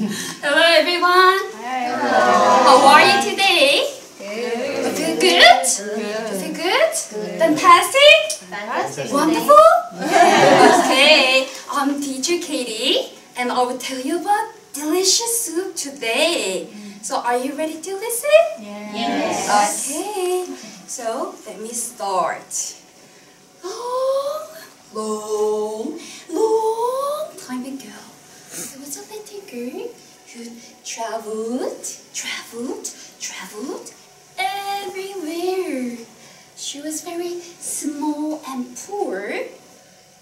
Hello everyone. How are you today? You feel good? You feel good? Fantastic? Wonderful? okay, I'm teacher Katie and I will tell you about delicious soup today. Mm. So are you ready to listen? Yes. Okay, so let me start. Long, long who traveled, traveled, traveled everywhere. She was very small and poor,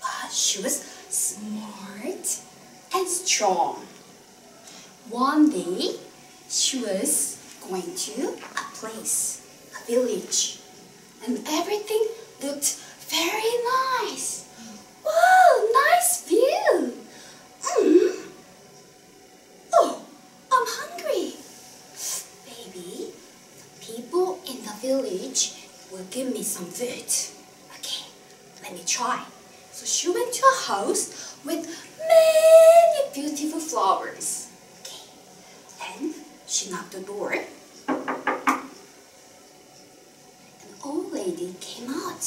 but she was smart and strong. One day, she was going to a place, a village, and everything looked very nice. Wow, nice view. Mm. Oh, I'm hungry. Maybe people in the village will give me some food. Okay, let me try. So she went to a house with many beautiful flowers. Okay, then she knocked the door. An old lady came out.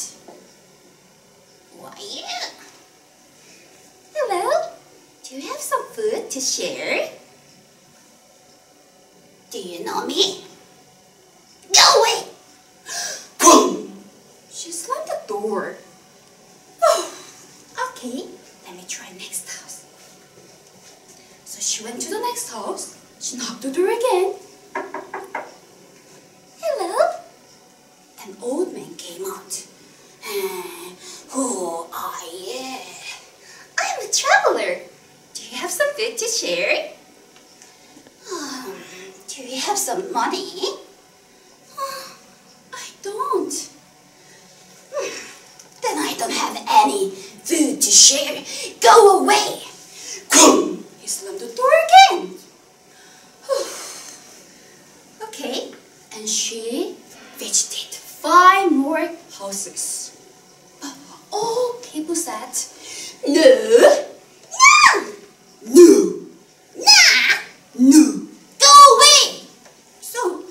Who are you? Hello, do you have some food to share? Do you know me? Go away! Boom! She slammed the door. Oh, okay, let me try next house. So she went to the next house. She knocked the door again. Hello? An old man came out. "Uh, Who are you? I'm a traveler. Do you have some food to share? Um, do you have some money? "Uh, I don't. "Hmm, Then I don't have any food to share. Go away. Boom! He slammed the door again. okay, and she visited five more houses. But all people said, no, no, no, nah, no, go away. So,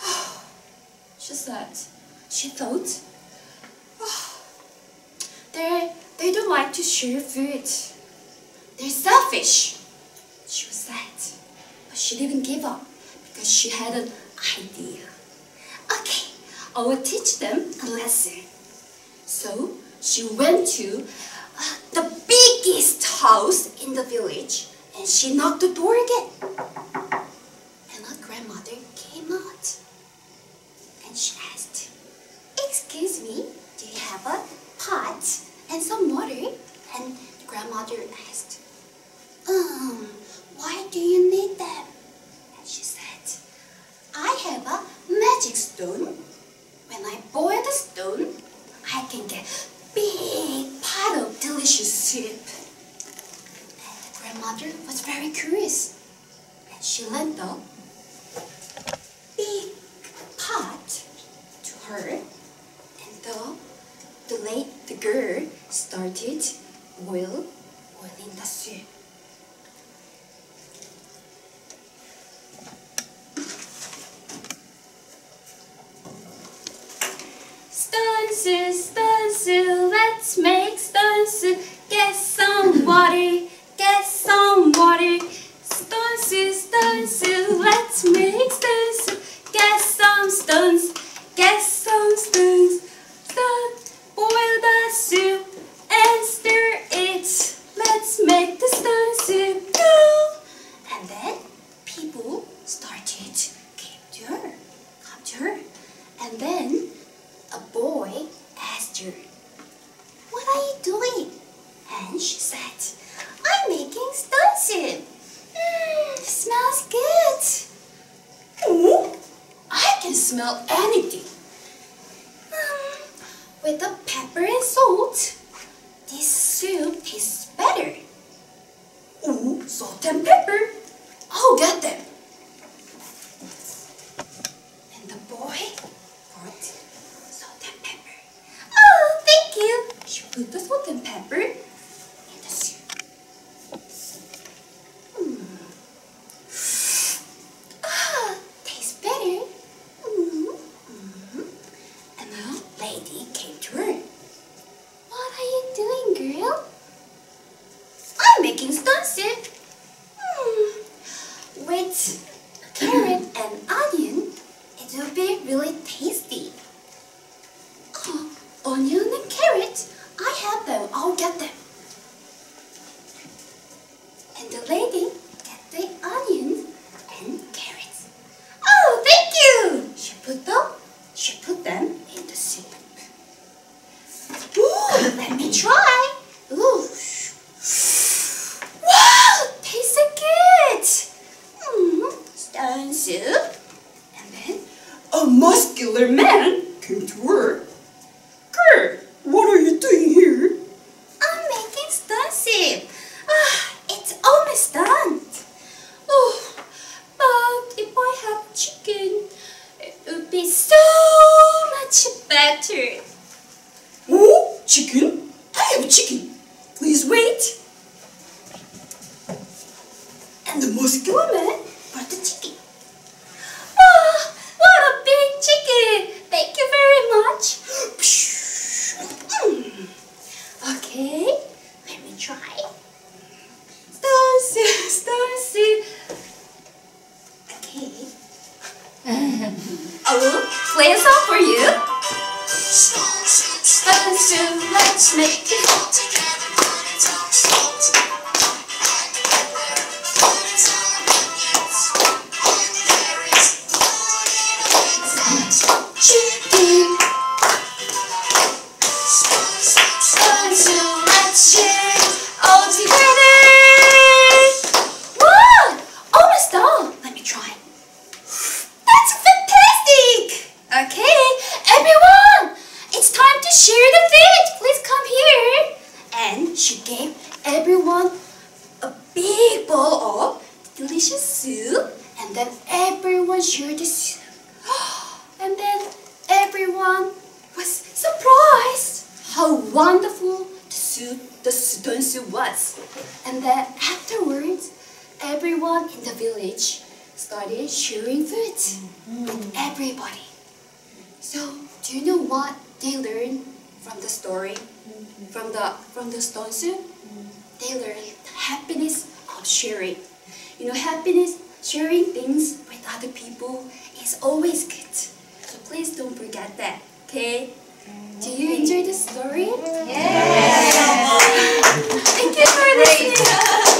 she said, she thought, they they don't like to share food. They're selfish. She was sad, but she didn't give up because she had an idea. Okay, I will teach them a lesson. So she went to uh, the biggest house in the village and she knocked the door again. And her grandmother came out and she asked, Excuse me, do you have a pot and some water? And the grandmother asked, Um, why do you need them? And she said, I have a magic stone. When I boil the stone, I can get big pot of delicious soup. And the grandmother was very curious. And she big pot to her. And the, the late the girl started boil, boiling the soup. Started came to her, come to her, and then a boy asked her, What are you doing? And she said, I'm making soup. Mmm, smells good. Ooh, I can smell anything. Um, with the pepper and salt, this soup tastes better. Ooh, salt and pepper. I'll get them. And the boy brought salt and pepper. Oh, thank you. She put the salt and pepper in the soup. Hmm. Carrot, carrot and onion, it will be really tasty. Oh, onion and carrot, I have them. I'll get them. And the lady get the onion and carrots. Oh, thank you. She put them. She put them in the soup. Ooh, let me try. Ooh. Wow, tastes so good. Mm, stone soup. And then a muscular man came to her. Kurt, what are you doing here? I'm making stone. Ah, it's almost done. Oh, but if I have chicken, it would be so much better. Oh, chicken? I have chicken. Please wait. And the muscular man brought the chicken. Wow, what a big chicken! Thank you very much. Mm. Okay, let me try. Stone soup, stone soup. Okay. oh, play a song for you. Let's make delicious soup, and then everyone shared the soup. And then everyone was surprised how wonderful the soup, the stone soup was. And then afterwards, everyone in the village started sharing food with mm-hmm. everybody. So, do you know what they learned from the story? Mm-hmm. From the from the stone soup? Mm-hmm. They learned the happiness of sharing. You know, happiness, sharing things with other people is always good. So please don't forget that, okay? Do you enjoy the story? Yes. Thank you for listening.